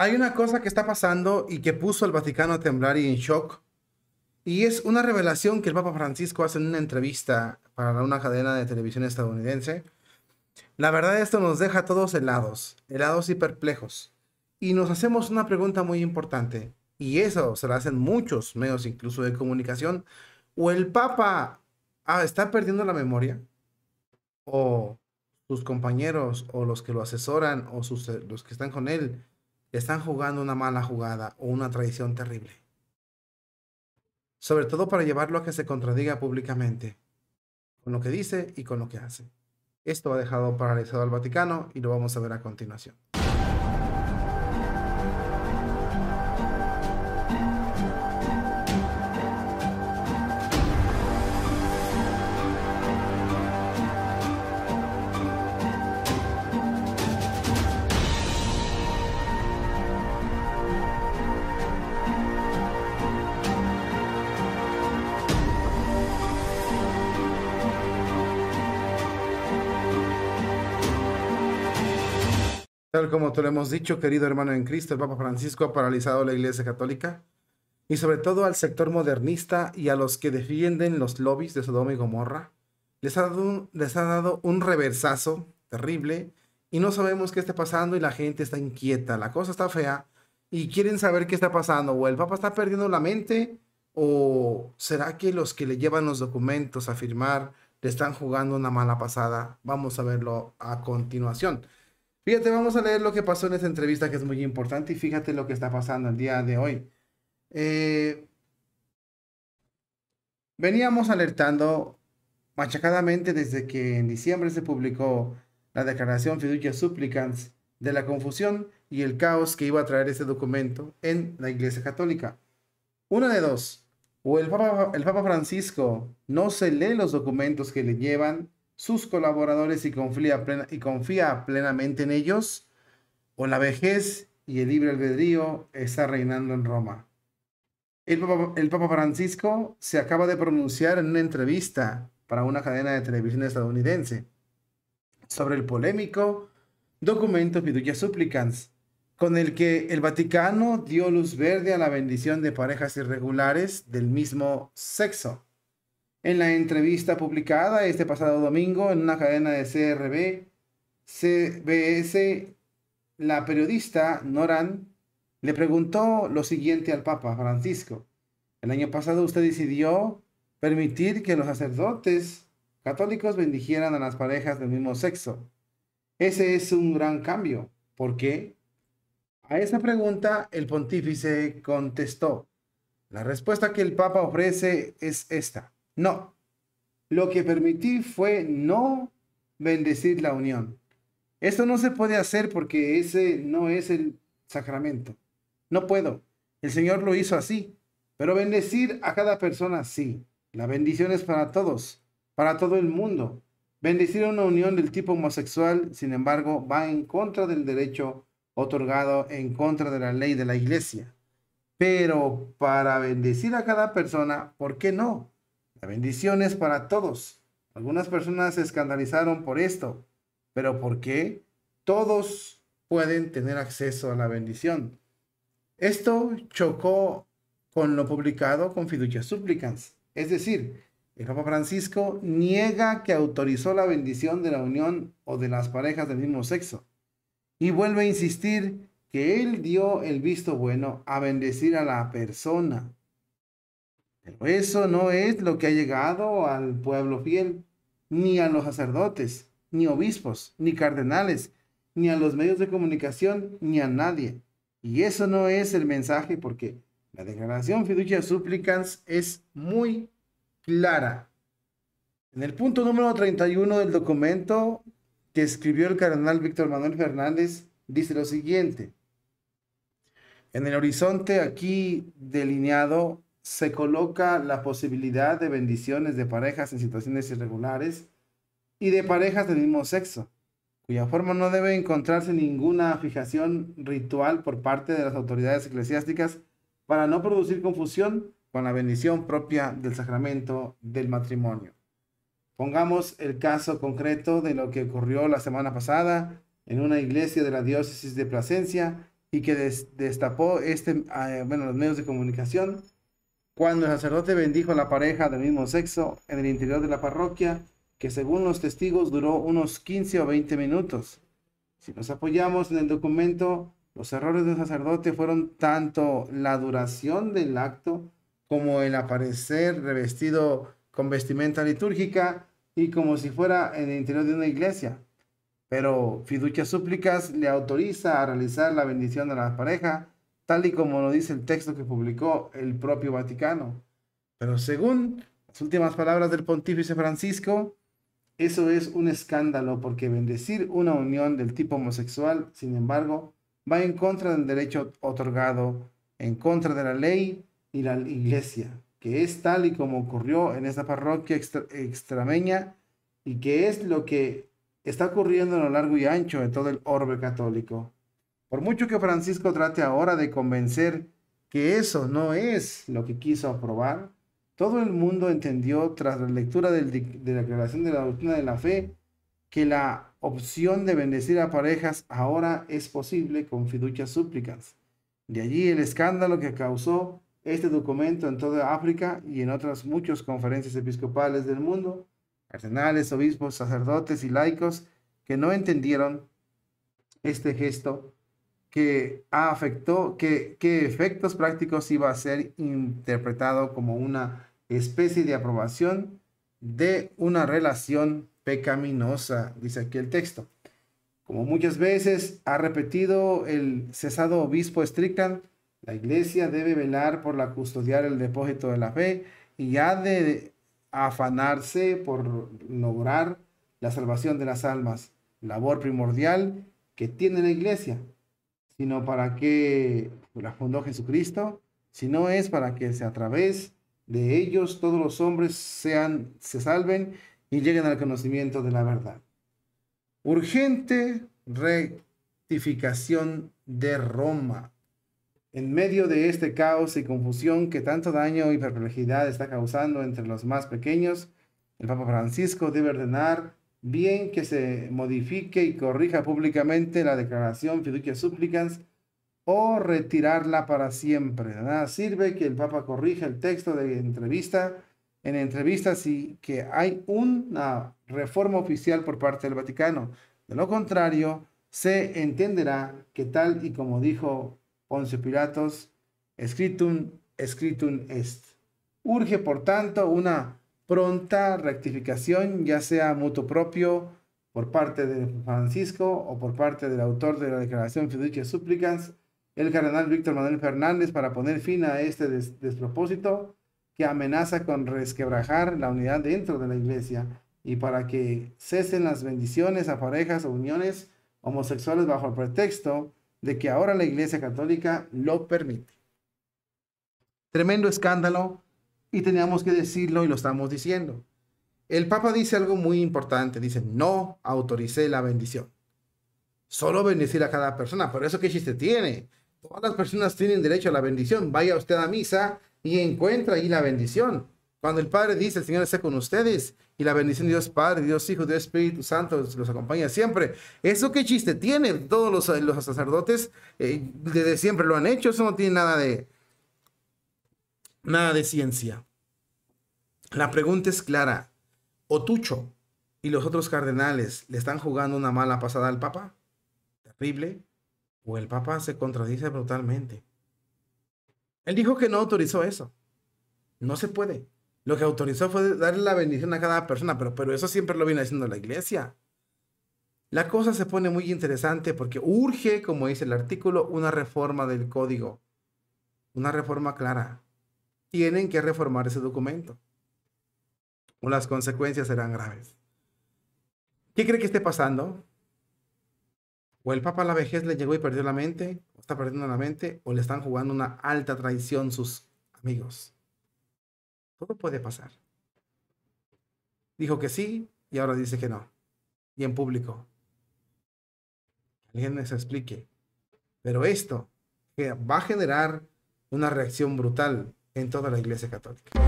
Hay una cosa que está pasando y que puso al Vaticano a temblar y en shock. Y es una revelación que el Papa Francisco hace en una entrevista para una cadena de televisión estadounidense. La verdad esto nos deja todos helados, helados y perplejos. Y nos hacemos una pregunta muy importante. Y eso se lo hacen muchos medios incluso de comunicación. ¿O el Papa ah, está perdiendo la memoria? ¿O sus compañeros o los que lo asesoran o sus, los que están con él están jugando una mala jugada o una traición terrible. Sobre todo para llevarlo a que se contradiga públicamente con lo que dice y con lo que hace. Esto ha dejado paralizado al Vaticano y lo vamos a ver a continuación. Como te lo hemos dicho, querido hermano en Cristo, el Papa Francisco ha paralizado la Iglesia Católica y sobre todo al sector modernista y a los que defienden los lobbies de Sodoma y Gomorra. Les ha dado un, les ha dado un reversazo terrible y no sabemos qué está pasando y la gente está inquieta, la cosa está fea y quieren saber qué está pasando o el Papa está perdiendo la mente o será que los que le llevan los documentos a firmar le están jugando una mala pasada. Vamos a verlo a continuación. Fíjate, vamos a leer lo que pasó en esta entrevista que es muy importante y fíjate lo que está pasando el día de hoy. Eh, veníamos alertando machacadamente desde que en diciembre se publicó la declaración Fiducia Supplicans de la confusión y el caos que iba a traer ese documento en la Iglesia Católica. Una de dos, o el Papa, el Papa Francisco no se lee los documentos que le llevan sus colaboradores y confía, y confía plenamente en ellos, o la vejez y el libre albedrío está reinando en Roma. El Papa, el Papa Francisco se acaba de pronunciar en una entrevista para una cadena de televisión estadounidense sobre el polémico documento Fiducia Supplicans, con el que el Vaticano dio luz verde a la bendición de parejas irregulares del mismo sexo. En la entrevista publicada este pasado domingo en una cadena de CRB, CBS, la periodista Noran le preguntó lo siguiente al Papa Francisco. El año pasado usted decidió permitir que los sacerdotes católicos bendijeran a las parejas del mismo sexo. Ese es un gran cambio. ¿Por qué? A esa pregunta el pontífice contestó. La respuesta que el Papa ofrece es esta. No, lo que permití fue no bendecir la unión. Esto no se puede hacer porque ese no es el sacramento. No puedo. El Señor lo hizo así. Pero bendecir a cada persona sí. La bendición es para todos, para todo el mundo. Bendecir una unión del tipo homosexual, sin embargo, va en contra del derecho otorgado, en contra de la ley de la iglesia. Pero para bendecir a cada persona, ¿por qué no? La bendición es para todos. Algunas personas se escandalizaron por esto, pero ¿por qué? Todos pueden tener acceso a la bendición. Esto chocó con lo publicado con Fiducia Supplicans, es decir, el Papa Francisco niega que autorizó la bendición de la unión o de las parejas del mismo sexo y vuelve a insistir que él dio el visto bueno a bendecir a la persona eso no es lo que ha llegado al pueblo fiel, ni a los sacerdotes, ni obispos, ni cardenales, ni a los medios de comunicación, ni a nadie. Y eso no es el mensaje porque la declaración fiducia supplicans es muy clara. En el punto número 31 del documento que escribió el cardenal Víctor Manuel Fernández, dice lo siguiente. En el horizonte aquí delineado se coloca la posibilidad de bendiciones de parejas en situaciones irregulares y de parejas del mismo sexo, cuya forma no debe encontrarse ninguna fijación ritual por parte de las autoridades eclesiásticas para no producir confusión con la bendición propia del sacramento del matrimonio. Pongamos el caso concreto de lo que ocurrió la semana pasada en una iglesia de la diócesis de Plasencia, y que destapó este, ah, bueno, los medios de comunicación cuando el sacerdote bendijo a la pareja del mismo sexo en el interior de la parroquia, que según los testigos duró unos 15 o 20 minutos. Si nos apoyamos en el documento, los errores del sacerdote fueron tanto la duración del acto como el aparecer revestido con vestimenta litúrgica y como si fuera en el interior de una iglesia. Pero Fiducia Súplicas le autoriza a realizar la bendición de la pareja, tal y como lo dice el texto que publicó el propio Vaticano. Pero según las últimas palabras del pontífice Francisco, eso es un escándalo porque bendecir una unión del tipo homosexual, sin embargo, va en contra del derecho otorgado, en contra de la ley y la iglesia, que es tal y como ocurrió en esta parroquia extremeña y que es lo que está ocurriendo a lo largo y ancho de todo el orbe católico. Por mucho que Francisco trate ahora de convencer que eso no es lo que quiso aprobar, todo el mundo entendió tras la lectura de la declaración de la doctrina de la fe que la opción de bendecir a parejas ahora es posible con fiducias súplicas. De allí el escándalo que causó este documento en toda África y en otras muchas conferencias episcopales del mundo, cardenales, obispos, sacerdotes y laicos que no entendieron este gesto que afectó, que, qué efectos prácticos iba a ser interpretado como una especie de aprobación de una relación pecaminosa, dice aquí el texto. Como muchas veces ha repetido el cesado obispo Strickland, la iglesia debe velar por la custodiar el depósito de la fe y ha de afanarse por lograr la salvación de las almas, labor primordial que tiene la iglesia, sino para que la fundó Jesucristo, sino es para que a través de ellos todos los hombres sean, se salven y lleguen al conocimiento de la verdad. Urgente rectificación de Roma. En medio de este caos y confusión que tanto daño y perplejidad está causando entre los más pequeños, el Papa Francisco debe ordenar bien que se modifique y corrija públicamente la declaración fiducia supplicans o retirarla para siempre. nada sirve que el Papa corrija el texto de entrevista en entrevistas y que hay una reforma oficial por parte del Vaticano. De lo contrario, se entenderá que tal y como dijo Poncio Pilatos, escritum, escritum est. Urge, por tanto, una pronta rectificación, ya sea mutuo propio por parte de Francisco o por parte del autor de la declaración Fiducia Supplicans, el cardenal Víctor Manuel Fernández, para poner fin a este despropósito que amenaza con resquebrajar la unidad dentro de la iglesia y para que cesen las bendiciones a parejas o uniones homosexuales bajo el pretexto de que ahora la iglesia católica lo permite. Tremendo escándalo y teníamos que decirlo y lo estamos diciendo. El Papa dice algo muy importante, dice, no autoricé la bendición. Solo bendecir a cada persona, pero eso qué chiste tiene. Todas las personas tienen derecho a la bendición. Vaya usted a misa y encuentra ahí la bendición. Cuando el Padre dice, el Señor está con ustedes y la bendición de Dios Padre, Dios Hijo, Dios Espíritu Santo los acompaña siempre. ¿Eso qué chiste tiene? Todos los, los sacerdotes eh, desde siempre lo han hecho. Eso no tiene nada de, nada de ciencia. La pregunta es clara. ¿Otucho y los otros cardenales le están jugando una mala pasada al Papa? Terrible. O el Papa se contradice brutalmente. Él dijo que no autorizó eso. No se puede. Lo que autorizó fue darle la bendición a cada persona, pero, pero eso siempre lo viene haciendo la iglesia. La cosa se pone muy interesante porque urge, como dice el artículo, una reforma del código. Una reforma clara. Tienen que reformar ese documento. O las consecuencias serán graves. ¿Qué cree que esté pasando? O el Papa a la vejez le llegó y perdió la mente, o está perdiendo la mente, o le están jugando una alta traición sus amigos. Todo puede pasar. Dijo que sí y ahora dice que no. Y en público. Alguien se explique. Pero esto va a generar una reacción brutal en toda la Iglesia Católica.